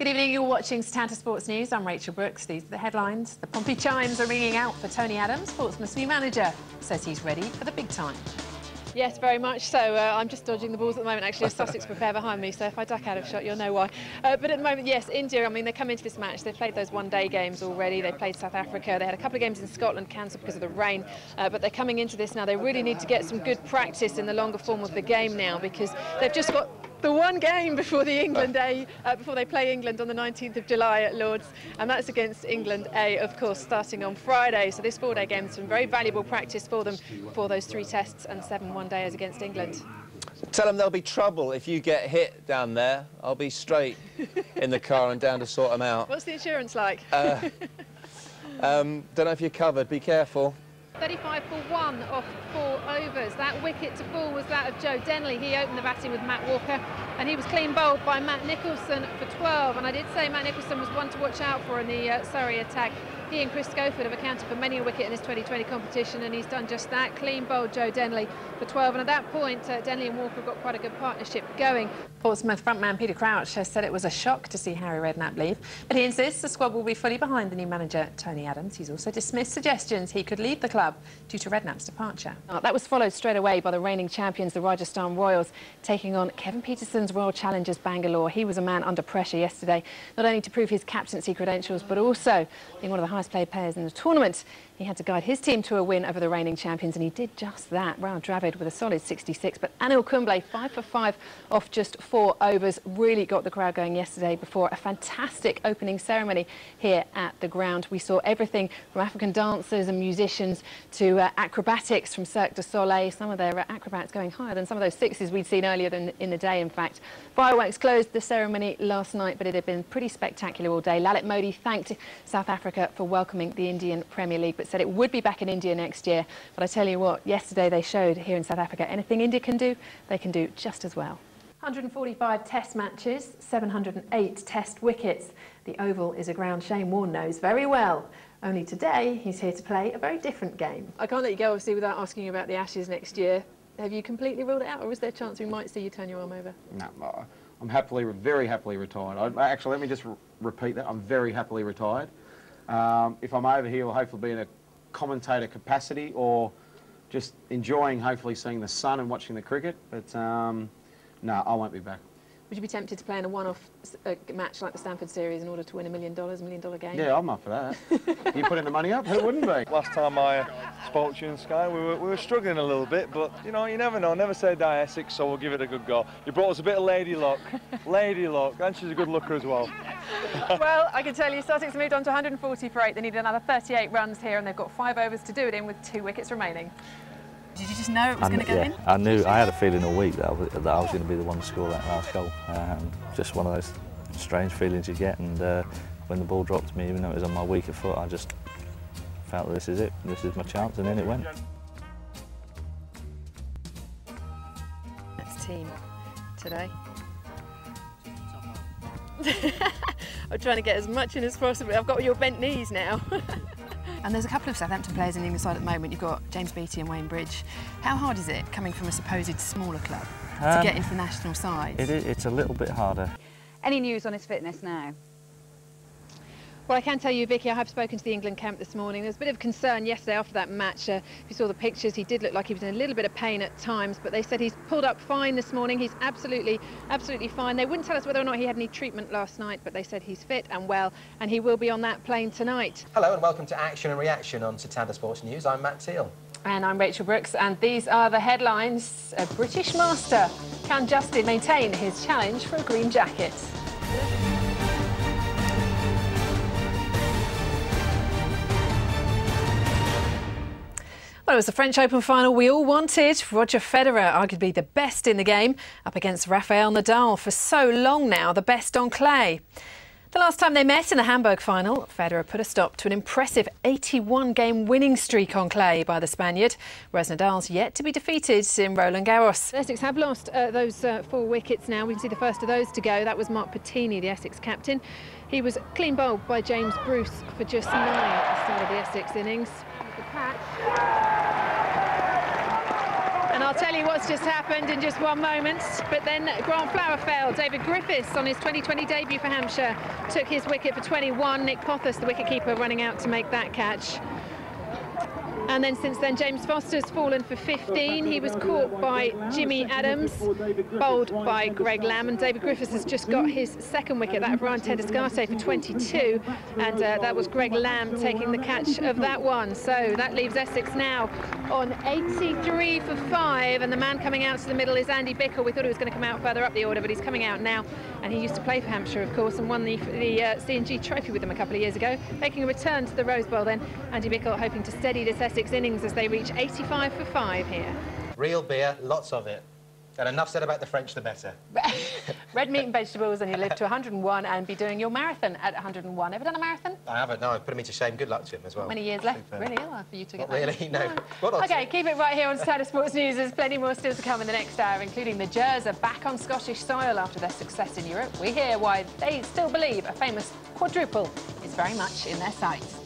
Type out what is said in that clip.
Good evening, you're watching Setanta Sports News. I'm Rachel Brookes. These are the headlines. The Pompey chimes are ringing out for Tony Adams. Portsmouth's new manager says he's ready for the big time. Yes, very much so. Uh, I'm just dodging the balls at the moment, actually, as Sussex prepare behind me, so if I duck out of shot, you'll know why. Uh, but at the moment, yes, India, I mean, they come into this match, they've played those one-day games already, they played South Africa, they had a couple of games in Scotland cancelled because of the rain, uh, but they're coming into this now. They really need to get some good practice in the longer form of the game now, because they've just got the one game before the England A, uh, before they play England on the 19th of July at Lords, and that's against England A, of course, starting on Friday. So this four-day game is some very valuable practice for them for those three tests and seven one-days against England. Tell them there'll be trouble if you get hit down there. I'll be straight in the car and down to sort them out. What's the insurance like? Uh, um, don't know if you're covered. Be careful. 35 for one off four overs. That wicket to fall was that of Joe Denley. He opened the batting with Matt Walker and he was clean bowled by Matt Nicholson for 12. And I did say Matt Nicholson was one to watch out for in the uh, Surrey attack. He and Chris Schofield have accounted for many a wicket in this 2020 competition and he's done just that. Clean bowled Joe Denley for 12 and at that point uh, Denley and Walker have got quite a good partnership going. Portsmouth frontman Peter Crouch has said it was a shock to see Harry Redknapp leave, but he insists the squad will be fully behind the new manager Tony Adams. He's also dismissed suggestions he could leave the club due to Redknapp's departure. Uh, that was followed straight away by the reigning champions, the Rajasthan Royals, taking on Kevin Pietersen's Royal Challengers Bangalore. He was a man under pressure yesterday, not only to prove his captaincy credentials, but also being one of the highest paid players in the tournament. He had to guide his team to a win over the reigning champions, and he did just that. Rahul Dravid with a solid 66, but Anil Kumble, five for five off just four overs, really got the crowd going yesterday before a fantastic opening ceremony here at the ground. We saw everything from African dancers and musicians to uh, acrobatics from Cirque du Soleil, some of their uh, acrobats going higher than some of those sixes we'd seen earlier than in the day, in fact. Fireworks closed the ceremony last night, but it had been pretty spectacular all day. Lalit Modi thanked South Africa for welcoming the Indian Premier League, but said it would be back in India next year. But I tell you what, yesterday they showed here in South Africa, anything India can do, they can do just as well. 145 test matches, 708 test wickets. The Oval is a ground Shane Warne knows very well. Only today, he's here to play a very different game. I can't let you go, obviously, without asking you about the Ashes next year. Have you completely ruled it out, or is there a chance we might see you turn your arm over? No, I'm happily, very happily retired. I, actually, let me just repeat that. I'm very happily retired. Um, if I'm over here, we'll hopefully be in a commentator capacity or just enjoying, hopefully, seeing the sun and watching the cricket. But um, no, I won't be back. Would you be tempted to play in a one-off uh, match like the Stanford Series in order to win a million dollars, a million dollar game? Yeah, I'm up for that. you putting the money up? Who wouldn't be? Last time I spoke to you in Sky, we were, we were struggling a little bit, but you know, you never know. Never say die Essex, so we'll give it a good go. You brought us a bit of lady luck, lady luck, and she's a good looker as well. well, I can tell you, Sussex moved on to 140 for eight. They need another 38 runs here, and they've got five overs to do it in with two wickets remaining. Did you just know it was going to go yeah, in? I knew. I had a feeling all week that I was, that I was going to be the one to score that last goal. Um, just one of those strange feelings you get, and uh, when the ball dropped to me, even though it was on my weaker foot, I just felt this is it. This is my chance, and then it went. Next team today. I'm trying to get as much in as possible. I've got your bent knees now. And there's a couple of Southampton players in the England side at the moment. You've got James Beattie and Wayne Bridge. How hard is it coming from a supposed smaller club um, to get into the national side? It is, it's a little bit harder. Any news on his fitness now? Well, I can tell you, Vicky, I have spoken to the England camp this morning. There was a bit of concern yesterday after that match. Uh, if you saw the pictures, he did look like he was in a little bit of pain at times, but they said he's pulled up fine this morning. He's absolutely, absolutely fine. They wouldn't tell us whether or not he had any treatment last night, but they said he's fit and well, and he will be on that plane tonight. Hello and welcome to Action and Reaction on Setanta Sports News. I'm Matt Teal. And I'm Rachel Brookes, and these are the headlines. A British master. Can Justin maintain his challenge for a green jacket? Well, it was the French Open final we all wanted. Roger Federer, arguably the best in the game, up against Rafael Nadal for so long now, the best on clay. The last time they met in the Hamburg final, Federer put a stop to an impressive 81-game winning streak on clay by the Spaniard, whereas Nadal's yet to be defeated in Roland Garros. The Essex have lost uh, those uh, four wickets now. We can see the first of those to go. That was Mark Pettini, the Essex captain. He was clean bowled by James Bruce for just nine at the start of the Essex innings. The patch. I'll tell you what's just happened in just one moment. But then Grant Flowerfield, David Griffiths on his 2020 debut for Hampshire took his wicket for 21. Nick Pothas, the wicketkeeper, running out to make that catch. And then since then, James Foster's fallen for 15. He was caught by Jimmy Adams, bowled by Greg Lamb. And David Griffiths has just got his second wicket, that of Ryan ten Doeschate for 22. And uh, that was Greg Lamb taking the catch of that one. So that leaves Essex now on 83 for 5. And the man coming out to the middle is Andy Bichel. We thought he was going to come out further up the order, but he's coming out now. And he used to play for Hampshire, of course, and won the, the uh, Trophy with them a couple of years ago. Making a return to the Rose Bowl then. Andy Bichel hoping to steady this Essex innings as they reach 85 for 5 here. Real beer, lots of it. And enough said about the French, the better. Red meat and vegetables, and you live to 101 and be doing your marathon at 101. Ever done a marathon? I haven't, no, I've put me to shame. Good luck to him as well. Many years left, Super. really, are for you to get Not that? really, no. On Okay, keep it right here on Setanta Sports News. There's plenty more still to come in the next hour, including the Gers are back on Scottish soil after their success in Europe. We hear why they still believe a famous quadruple is very much in their sights.